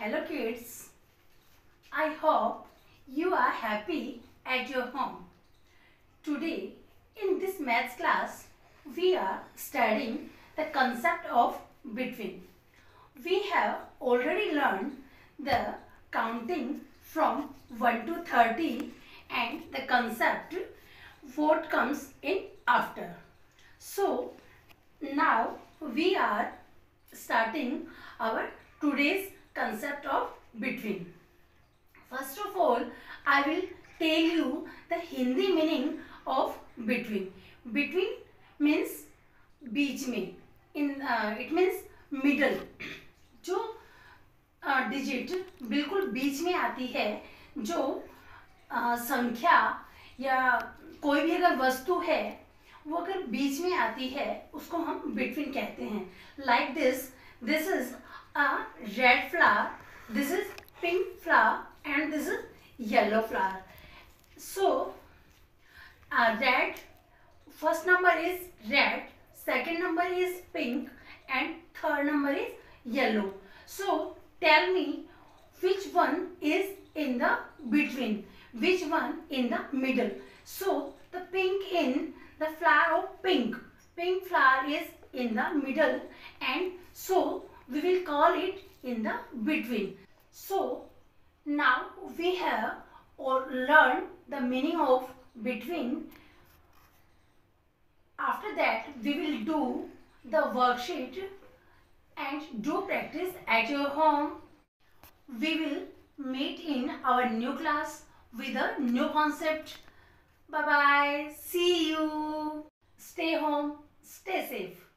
Hello kids. I hope you are happy at your home. Today in this maths class we are studying the concept of between. We have already learned the counting from 1 to 30 and the concept what comes in after. So now we are starting our today's concept of between. First of all, I will tell you the Hindi meaning of between. Between means बीच में in it means middle जो digit uh, बिल्कुल बीच में आती है जो uh, संख्या या कोई भी अगर वस्तु है वो अगर बीच में आती है उसको हम बिटवीन कहते हैं like this This is a red flower. This is pink flower and this is yellow flower. So, uh, red, first number is red, second number is pink and third number is yellow. So, tell me which one is in the between, which one in the middle. So, the pink in the flower of pink. Pink flower is in the middle and so we will call it in the between. So now we have or learned the meaning of between. After that we will do the worksheet and do practice at your home. We will meet in our new class with a new concept. Bye bye see you. Stay home. Stay safe